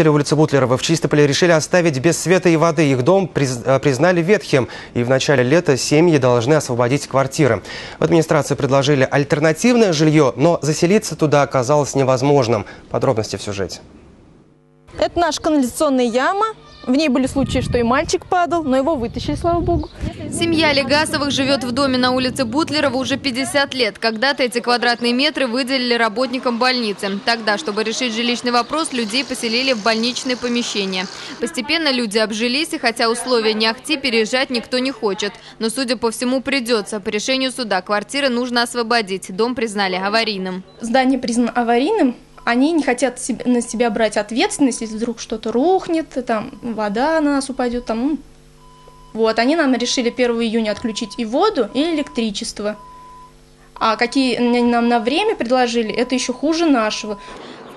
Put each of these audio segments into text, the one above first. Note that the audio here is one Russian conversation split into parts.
Жители улицы Бутлерова в Чистополе решили оставить без света и воды. Их дом э, признали ветхим, и в начале лета семьи должны освободить квартиры. В администрации предложили альтернативное жилье, но заселиться туда оказалось невозможным. Подробности в сюжете. Это наша канализационная яма. В ней были случаи, что и мальчик падал, но его вытащили, слава богу. Семья Легасовых живет в доме на улице Бутлерова уже 50 лет. Когда-то эти квадратные метры выделили работникам больницы. Тогда, чтобы решить жилищный вопрос, людей поселили в больничные помещения. Постепенно люди обжились, и хотя условия не ахти, переезжать никто не хочет. Но, судя по всему, придется. По решению суда квартиры нужно освободить. Дом признали аварийным. Здание признано аварийным. Они не хотят на себя брать ответственность, если вдруг что-то рухнет, там вода на нас упадет. Там. Вот, они нам решили 1 июня отключить и воду, и электричество. А какие нам на время предложили, это еще хуже нашего.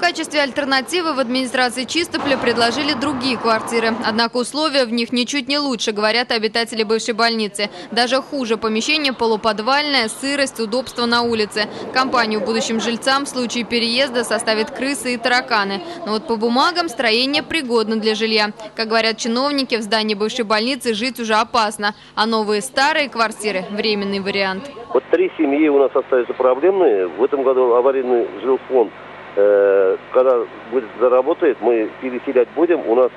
Качестве альтернативы в администрации Чистополя предложили другие квартиры. Однако условия в них ничуть не лучше, говорят обитатели бывшей больницы. Даже хуже. Помещение полуподвальное, сырость, удобство на улице. Компанию будущим жильцам в случае переезда составят крысы и тараканы. Но вот по бумагам строение пригодно для жилья. Как говорят чиновники, в здании бывшей больницы жить уже опасно. А новые старые квартиры – временный вариант. Вот три семьи у нас остаются проблемные. В этом году аварийный жилфонд, э, когда будет заработает, мы переселять будем. У нас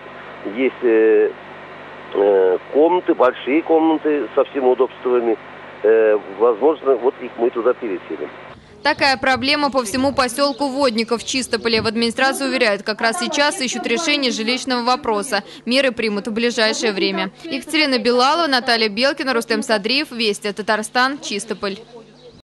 есть э, э, комнаты, большие комнаты со всеми удобствами. Э, возможно, вот их мы туда переселим. Такая проблема по всему поселку Водников Чистополе. В администрации уверяют, как раз сейчас ищут решение жилищного вопроса. Меры примут в ближайшее время. Екатерина Белалова, Наталья Белкина, Рустем Садриев. Вести. Татарстан. Чистополь.